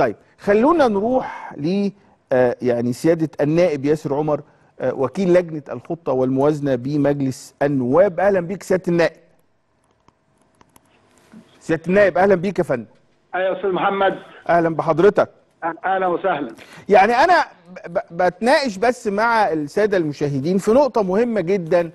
طيب خلونا نروح ل آه، يعني سيادة النائب ياسر عمر آه، وكيل لجنة الخطة والموازنة بمجلس النواب. أهلا بيك سيادة النائب. سيادة النائب أهلا بيك يا فندم. أيوه يا أستاذ محمد. أهلا بحضرتك. أهلا وسهلا. يعني أنا بتناقش بس مع السادة المشاهدين في نقطة مهمة جدا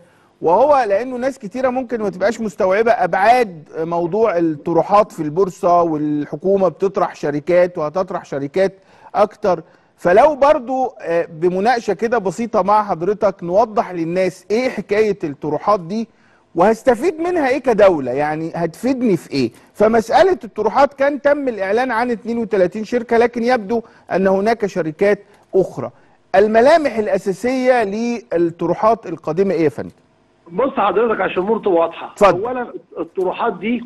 وهو لأنه ناس كتيرة ممكن ما تبقاش مستوعبة أبعاد موضوع الطروحات في البورصة والحكومة بتطرح شركات وهتطرح شركات أكتر. فلو برضو آه، بمناقشة كده بسيطة مع حضرتك نوضح للناس إيه حكاية الطروحات دي وهستفيد منها إيه كدولة؟ يعني هتفيدني في إيه؟ فمسألة الطروحات كان تم الإعلان عن 32 شركة لكن يبدو أن هناك شركات أخرى. الملامح الأساسية للطروحات القادمة إيه يا فندم؟ بص حضرتك عشان الأمور تبقى واضحة اتفضل. اولا الطروحات دي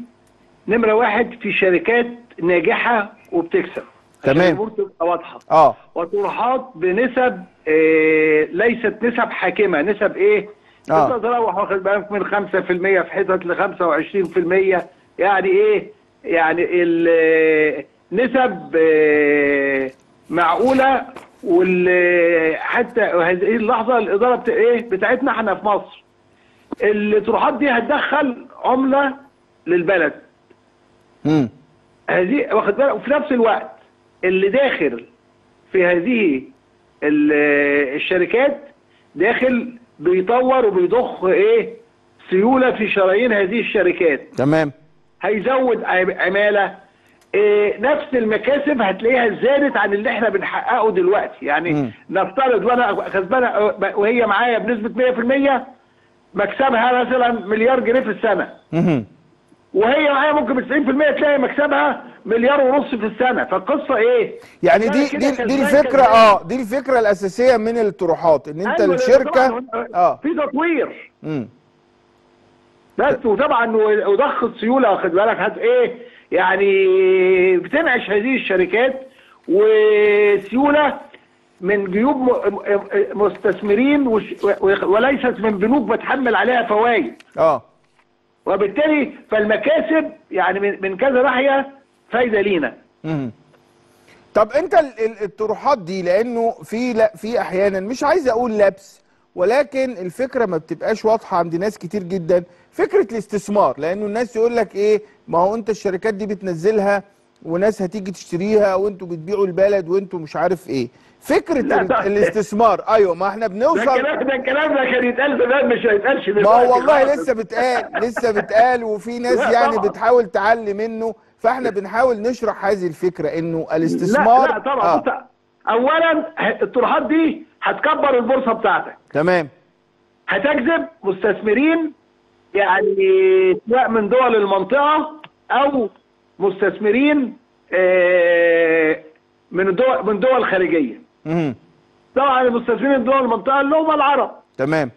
نمرة واحد في شركات ناجحة وبتكسب عشان تمام. الأمور تبقى واضحة آه وطروحات بنسب آه ليست نسب حاكمة نسب إيه؟ آه. بتتراوح واخد بالك من 5% في حتت ل 25% يعني إيه؟ يعني ال- نسب آه، معقولة وال حتى هذه اللحظة الإدارة بت... إيه بتاعتنا إحنا في مصر الطروحات دي هتدخل عملة للبلد. امم هذه واخد بالك؟ وفي نفس الوقت اللي داخل في هذه ال- الشركات داخل بيطور وبيضخ إيه؟ سيولة في شرايين هذه الشركات. تمام. هيزود عم- عمالة. إيه نفس المكاسب هتلاقيها زادت عن اللي إحنا بنحققه دلوقتي. يعني مم. نفترض وأنا كسبانه وهي معايا بنسبة 100% مكسبها مثلا مليار جنيه في السنة. وهي معايا ممكن ب 90% تلاقي مكسبها مليار ونص في السنة. فالقصة إيه؟ يعني دي دي دي الفكرة. آه دي الفكرة الأساسية من الطروحات إن أنت أيوة، الشركة آه. في تطوير. امم بس وطبعا وضخ السيولة واخد بالك؟ هت إيه؟ يعني بتنعش هذه الشركات وسيوله من جيوب مستثمرين وليست من بنوك بتحمل عليها فوائد. آه. وبالتالي فالمكاسب يعني من كذا ناحية فايدة لينا. مهم. طب انت ال- ال- الطروحات دي لأنه في لا في أحيانا مش عايز أقول لبس ولكن الفكرة ما بتبقاش واضحة عند ناس كتير جدا. فكرة الاستثمار لأنه الناس يقول لك إيه ما هو أنت الشركات دي بتنزلها وناس هتيجي تشتريها وانتوا بتبيعوا البلد وانتوا مش عارف إيه فكرة لا. الاستثمار أيوه ما إحنا ده بنوصل الكلام ده الكلام ده كان يتقال زمان مش هيتقالش ما دلوقتي هو والله. لسه بتقال لسه بتقال وفي ناس يعني طبعا. بتحاول تعلي منه فاحنا بنحاول نشرح هذه الفكرة إنه الاستثمار لا لا طبعا آه. اولا الطروحات دي هتكبر البورصة بتاعتك تمام هتجذب مستثمرين يعني سواء من دول المنطقة أو مستثمرين آه، من دول من دول خارجيه. طبعا المستثمرين من دول المنطقة اللي هم العرب. تمام.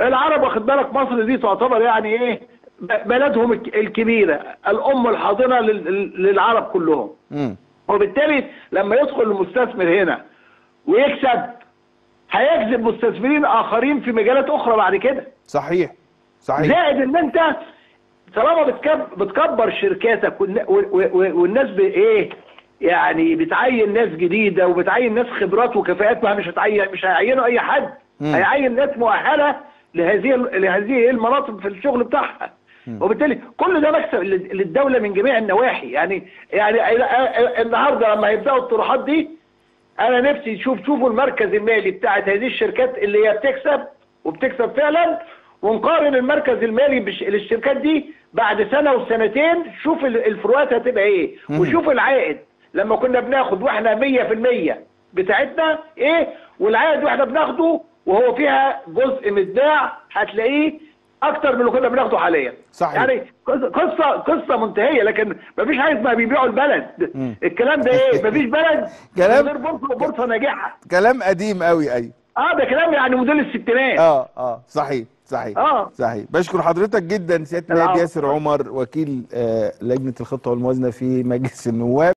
العرب واخد بالك مصر دي تعتبر يعني إيه بلدهم الك- الكبيرة الأم الحاضنة لل- للعرب كلهم. مم. وبالتالي لما يدخل المستثمر هنا ويكسب هيجذب مستثمرين آخرين في مجالات أخرى بعد كده. صحيح. صحيح. زائد إن أنت طالما بتكب بتكبر شركاتك والناس بايه يعني بتعين ناس جديدة وبتعين ناس خبرات وكفاءات ما مش هتعين مش هيعينوا أي حد. هيعين ناس مؤهلة لهذه لهذه المناصب في الشغل بتاعها. وبالتالي كل ده مكسب لل- للدولة من جميع النواحي. يعني يعني النهارده لما هيبدأوا الطروحات دي أنا نفسي تشوف شوفوا المركز المالي بتاعت هذه الشركات اللي هي بتكسب وبتكسب فعلا ونقارن المركز المالي للشركات دي بعد سنة وسنتين شوف ال- الفروقات هتبقى إيه. وشوف العائد. لما كنا بناخد وإحنا 100% بتاعتنا إيه والعائد وإحنا بناخده وهو فيها جزء متباع هتلاقيه أكتر من اللي كنا بناخده حاليا. صحيح. يعني قصه قصة منتهية لكن مفيش حاجة اسمها بيبيعوا البلد. مم. الكلام ده إيه؟ مفيش بلد كلام- غير بورصه وبورصه ناجحة. كلام قديم قوي أيوه. آه ده كلام يعني موديل الستينات آه آه صحيح. صحيح آه. صحيح. بشكر حضرتك جدا سيادة النائب. ياسر عمر وكيل آه لجنة الخطة والموازنة في مجلس النواب.